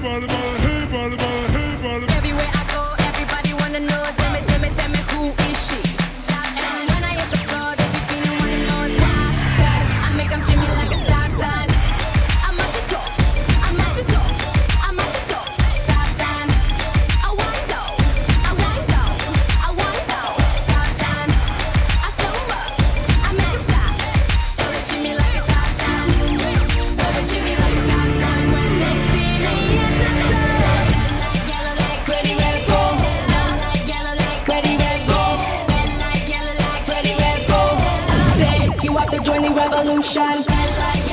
the The join revolution.